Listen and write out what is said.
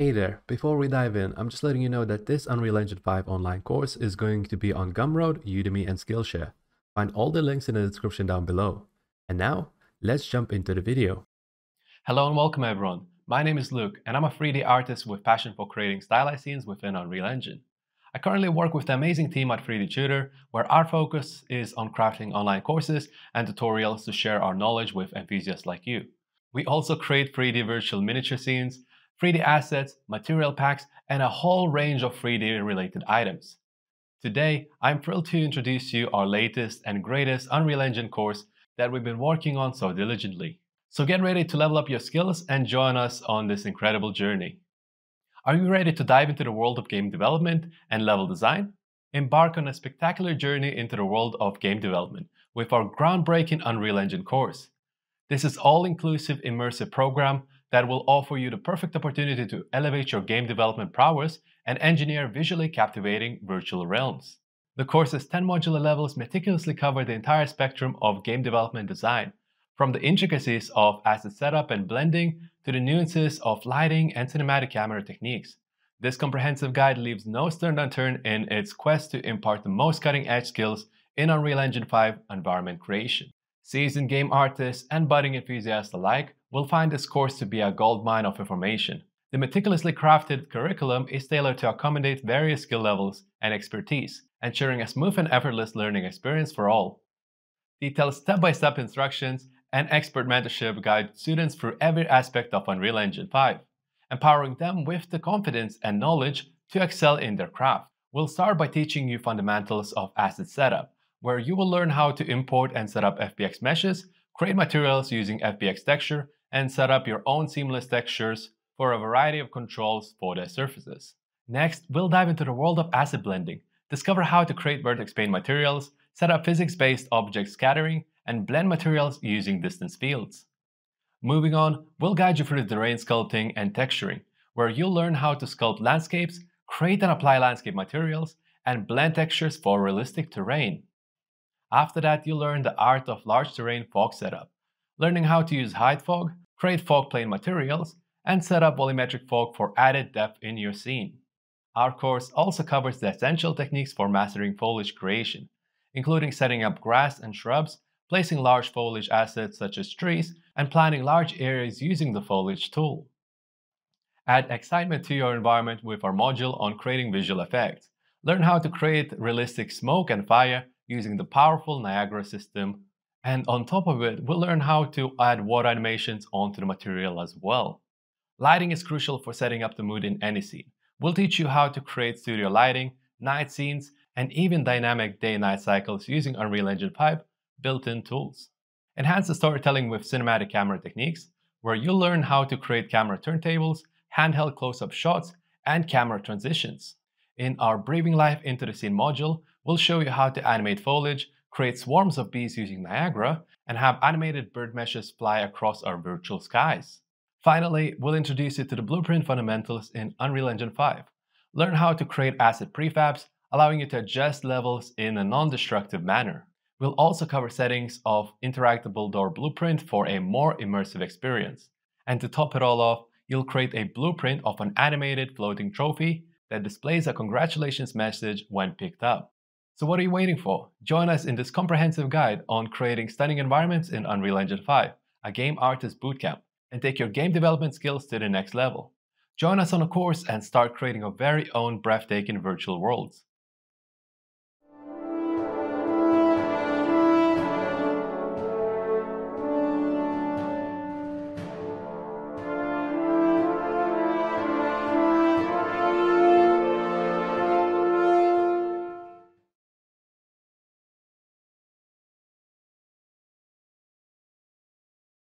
Hey there, before we dive in, I'm just letting you know that this Unreal Engine 5 online course is going to be on Gumroad, Udemy, and Skillshare. Find all the links in the description down below. And now, let's jump into the video. Hello and welcome everyone. My name is Luke and I'm a 3D artist with passion for creating stylized scenes within Unreal Engine. I currently work with the amazing team at 3D Tudor, where our focus is on crafting online courses and tutorials to share our knowledge with enthusiasts like you. We also create 3D virtual miniature scenes, 3D assets, material packs, and a whole range of 3D related items. Today, I'm thrilled to introduce you our latest and greatest Unreal Engine course that we've been working on so diligently. So get ready to level up your skills and join us on this incredible journey. Are you ready to dive into the world of game development and level design? Embark on a spectacular journey into the world of game development with our groundbreaking Unreal Engine course. This is all-inclusive immersive program that will offer you the perfect opportunity to elevate your game development prowess and engineer visually captivating virtual realms. The course's 10 modular levels meticulously cover the entire spectrum of game development design, from the intricacies of asset setup and blending to the nuances of lighting and cinematic camera techniques. This comprehensive guide leaves no stone unturned in its quest to impart the most cutting-edge skills in Unreal Engine 5 environment creation. Seasoned game artists and budding enthusiasts alike will find this course to be a goldmine of information. The meticulously crafted curriculum is tailored to accommodate various skill levels and expertise, ensuring a smooth and effortless learning experience for all. Detailed step-by-step -step instructions and expert mentorship guide students through every aspect of Unreal Engine 5, empowering them with the confidence and knowledge to excel in their craft. We'll start by teaching you fundamentals of asset setup, where you will learn how to import and set up FBX meshes, create materials using FBX texture, and set up your own seamless textures for a variety of controls for their surfaces. Next, we'll dive into the world of asset blending, discover how to create vertex paint materials, set up physics-based object scattering, and blend materials using distance fields. Moving on, we'll guide you through the terrain sculpting and texturing, where you'll learn how to sculpt landscapes, create and apply landscape materials, and blend textures for realistic terrain. After that, you'll learn the art of large terrain fog setup, learning how to use height fog, create fog plane materials, and set up volumetric fog for added depth in your scene. Our course also covers the essential techniques for mastering foliage creation, including setting up grass and shrubs, placing large foliage assets such as trees, and planning large areas using the foliage tool. Add excitement to your environment with our module on creating visual effects. Learn how to create realistic smoke and fire using the powerful Niagara system and on top of it, we'll learn how to add water animations onto the material as well. Lighting is crucial for setting up the mood in any scene. We'll teach you how to create studio lighting, night scenes, and even dynamic day-night cycles using Unreal Engine 5 built-in tools. Enhance the storytelling with cinematic camera techniques, where you'll learn how to create camera turntables, handheld close-up shots, and camera transitions. In our Breathing Life into the Scene module, we'll show you how to animate foliage, create swarms of bees using Niagara, and have animated bird meshes fly across our virtual skies. Finally, we'll introduce you to the blueprint fundamentals in Unreal Engine 5. Learn how to create asset prefabs, allowing you to adjust levels in a non-destructive manner. We'll also cover settings of interactable door blueprint for a more immersive experience. And to top it all off, you'll create a blueprint of an animated floating trophy that displays a congratulations message when picked up. So what are you waiting for? Join us in this comprehensive guide on creating stunning environments in Unreal Engine 5, a game artist bootcamp, and take your game development skills to the next level. Join us on a course and start creating your very own breathtaking virtual worlds.